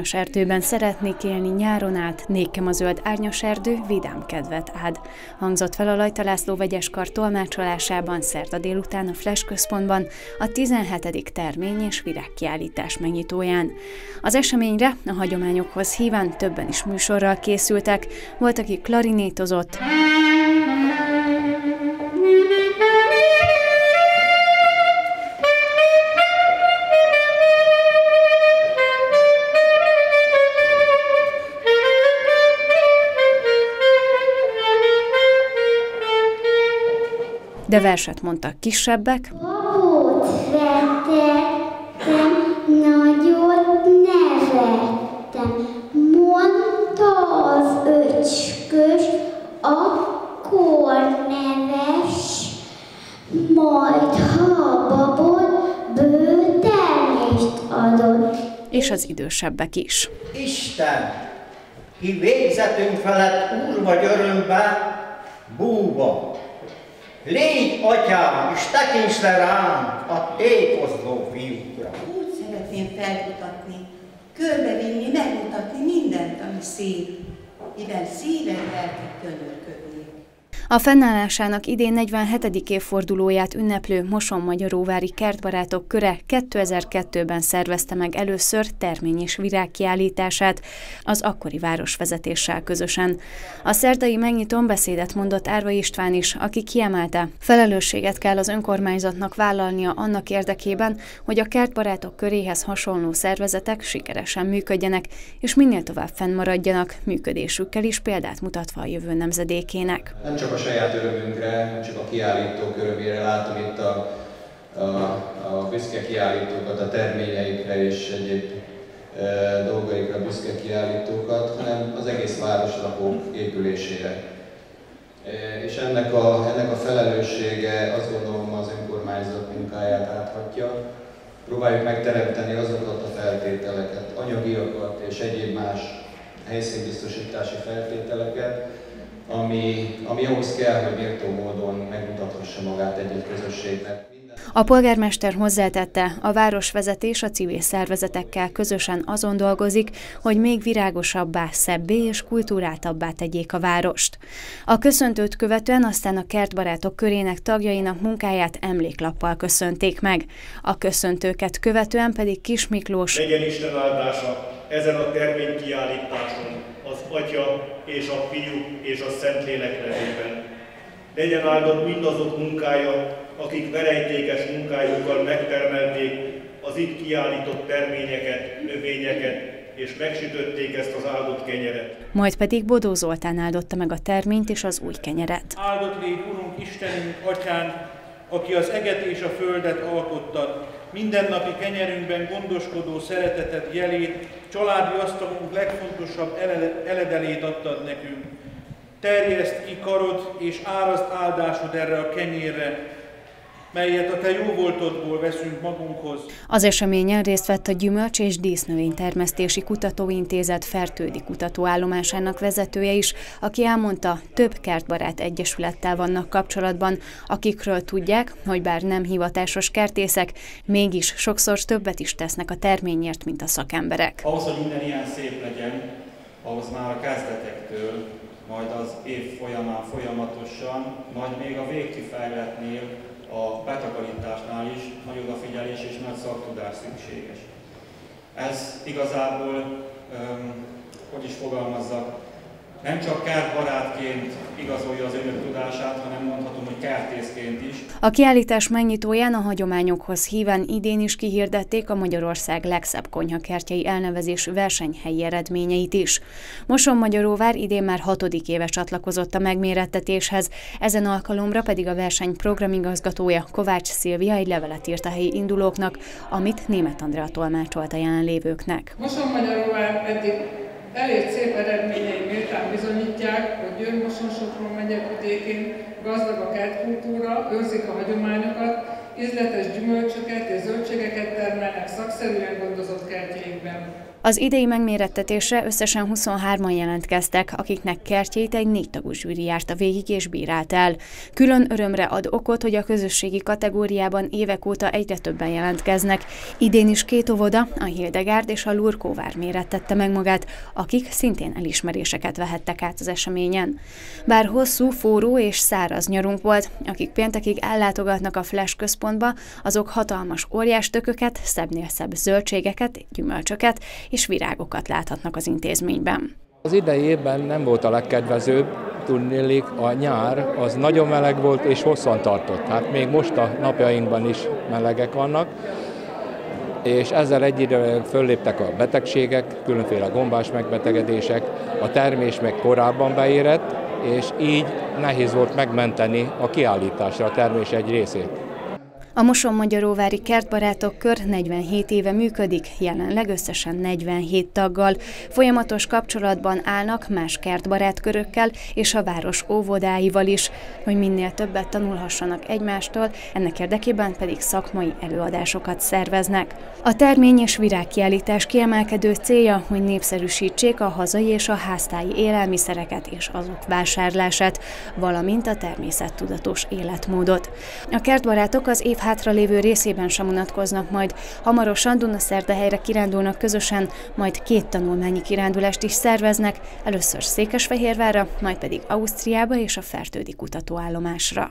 árnyas erdőben szeretnék élni nyáron át, nékem a zöld árnyas erdő, vidám kedvet ád. Hangzott fel a Lajta László vegyes kar tolmácsolásában szerda délután a Flash központban a 17. termény és virágkiállítás megnyitóján. Az eseményre a hagyományokhoz híven többen is műsorral készültek, volt, aki klarinétozott, de verset mondtak kisebbek. Babot vetettem, nagyot nevettem, mondta az öcskös, akkor neves, majd ha a babot bőtelést adott. És az idősebbek is. Isten, ki végzetünk felett úr vagy örömbe, búva, Légy, atyám, és tekints le rám a tékozló fiúkra. Úgy szeretném felmutatni, körbevinni, megmutatni mindent, ami szép, mivel szíved lelked gyönyörködni. A fennállásának idén 47. évfordulóját ünneplő Moson-Magyaróvári kertbarátok köre 2002-ben szervezte meg először termény és virágkiállítását az akkori városvezetéssel közösen. A szerdai megnyitón beszédet mondott Árva István is, aki kiemelte, felelősséget kell az önkormányzatnak vállalnia annak érdekében, hogy a kertbarátok köréhez hasonló szervezetek sikeresen működjenek, és minél tovább fennmaradjanak, működésükkel is példát mutatva a jövő nemzedékének. Nem csak a saját örömünkre, csak a kiállítók örömére látom itt a, a, a büszke kiállítókat, a terményeikre és egyéb e, dolgaikra büszke kiállítókat, hanem az egész városrakó épülésére. E, és ennek a, ennek a felelőssége azt gondolom az önkormányzat munkáját áthatja. Próbáljuk megteremteni azokat a feltételeket, anyagiakat és egyéb más helyszínbiztosítási feltételeket, ami, ami ahhoz kell, hogy méltó módon megmutathassa magát egy-egy közösségnek. A polgármester hozzátette, a városvezetés a civil szervezetekkel közösen azon dolgozik, hogy még virágosabbá, szebbé és kultúráltabbá tegyék a várost. A köszöntőt követően aztán a kertbarátok körének tagjainak munkáját emléklappal köszönték meg. A köszöntőket követően pedig Kis Miklós. Legyen Isten áldása ezen a terménykiállításon az Atya és a Fiú és a Szentlélek nevében. Legyen áldott mindazok munkája, akik verejtékes munkájukkal megtermelték az itt kiállított terményeket, növényeket, és megsütötték ezt az áldott kenyeret. Majd pedig Bodó Zoltán áldotta meg a terményt és az új kenyeret. Áldott légy, Urunk, Istenünk, Atyán, aki az eget és a földet alkottad, mindennapi kenyerünkben gondoskodó szeretetet jelét, családi asztalunk legfontosabb eledelét adtad nekünk. Terjeszt ki karod és árazd áldásod erre a kenyérre, melyet a te jó voltodból veszünk magunkhoz. Az eseményen részt vett a Gyümölcs és Dísznövénytermesztési Kutatóintézet Fertődi kutatóállomásának vezetője is, aki elmondta, több kertbarát egyesülettel vannak kapcsolatban, akikről tudják, hogy bár nem hivatásos kertészek, mégis sokszor többet is tesznek a terményért, mint a szakemberek. Ahhoz, hogy minden ilyen szép legyen, ahhoz már a kezdetektől, majd az év folyamán folyamatosan, majd még a végkifejletnél a betakarításnál is nagy odafigyelés és nagy szaktudás szükséges. Ez igazából, hogy is fogalmazzak, nem csak kertbarátként igazolja az önök tudását, hanem mondhatom, hogy kertészként is. A kiállítás megnyitóján a hagyományokhoz híven idén is kihirdették a Magyarország legszebb konyhakertjei elnevezésű versenyhelyi eredményeit is. Moson Magyaróvár idén már hatodik éve csatlakozott a megmérettetéshez, ezen alkalomra pedig a verseny programigazgatója Kovács Szilvia egy levelet írt a helyi indulóknak, amit német Andrea tolmácsolt a jelenlévőknek. Moson Magyaróvár eddig Elért szép eredményei méltán bizonyítják, hogy Győr-Moson-Sopron megye vidékén gazdag a kertkultúra, őrzik a hagyományokat, ízletes gyümölcsöket és zöldségeket termelnek szakszerűen gondozott kertjeikben. Az idei megmérettetésre összesen 23-an jelentkeztek, akiknek kertjét egy négy tagú zsűri járta végig és bírált el. Külön örömre ad okot, hogy a közösségi kategóriában évek óta egyre többen jelentkeznek. Idén is két óvoda, a Hildegárd és a Lurkóvár mérettette meg magát, akik szintén elismeréseket vehettek át az eseményen. Bár hosszú, forró és száraz nyarunk volt, akik péntekig ellátogatnak a Flash központba, azok hatalmas óriás tököket, szebbnél szebb zöldségeket, gyümölcsöket és virágokat láthatnak az intézményben. Az idei évben nem volt a legkedvezőbb, tudnélik a nyár az nagyon meleg volt és hosszan tartott. Hát még most a napjainkban is melegek vannak, és ezzel egyidejűleg fölléptek a betegségek, különféle gombás megbetegedések, a termés meg korábban beérett, és így nehéz volt megmenteni a kiállításra a termés egy részét. A Moson-Magyaróvári Kertbarátok Kör 47 éve működik, jelenleg összesen 47 taggal. Folyamatos kapcsolatban állnak más kertbarátkörökkel és a város óvodáival is, hogy minél többet tanulhassanak egymástól, ennek érdekében pedig szakmai előadásokat szerveznek. A termény és virágkiállítás kiemelkedő célja, hogy népszerűsítsék a hazai és a háztáji élelmiszereket és azok vásárlását, valamint a természettudatos életmódot. A kertbarátok az év hátralévő részében sem unatkoznak majd. Hamarosan Dunaszerdahelyre kirándulnak közösen, majd két tanulmányi kirándulást is szerveznek, először Székesfehérvárra, majd pedig Ausztriába és a Fertődi kutatóállomásra.